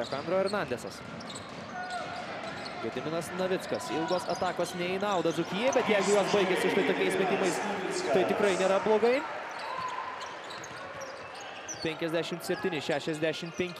Alejandro Hernandesas. Gediminas Navickas. Ilgos atakos ne į naudą Dzukijai, bet jeigu jos baigėsi štai tokiais metimais, tai tikrai nėra blogai. 57-65.